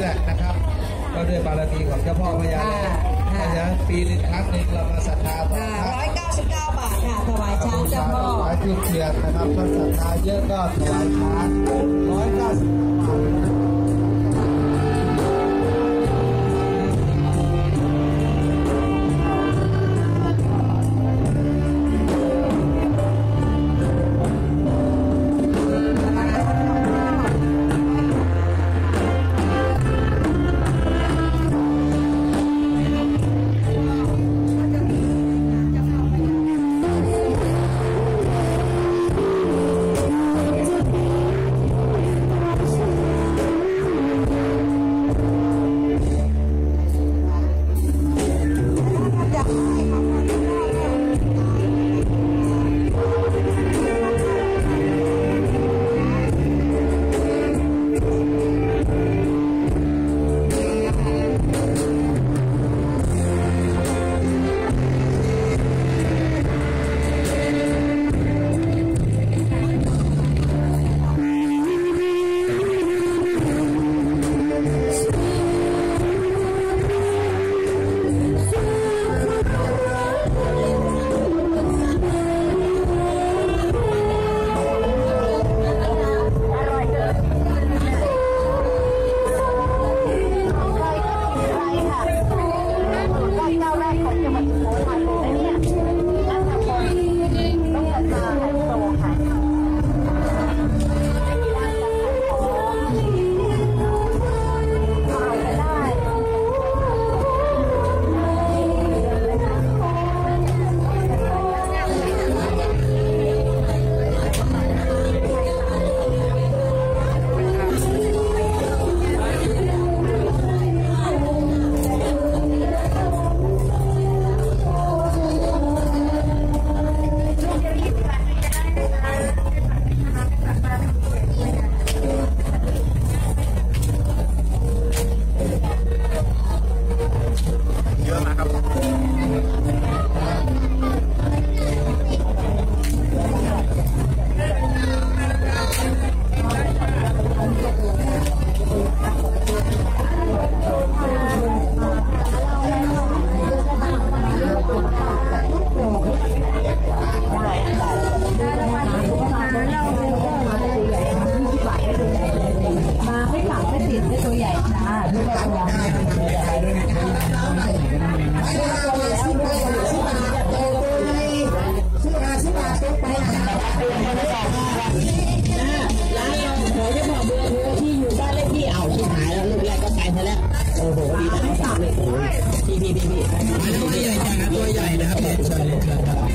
แหละนะครับ ก็ด้วยบารมีของเจ้าพ่อพญาแลเพราะฉะนั้นปีหนึงครั้งหนึ่งเรามาศรัทธาต่อค่ะครับ199บาทค่ะถวายช้างเจ้าพ่อถวายทูบเทียนนะครับถ้าศรัทธาเยอะก็ถวายช้าง เอาไม่ได้เราขอแจกลูกตัวได้ได้ครับยี่สิบบาทเองแจกลูกตัว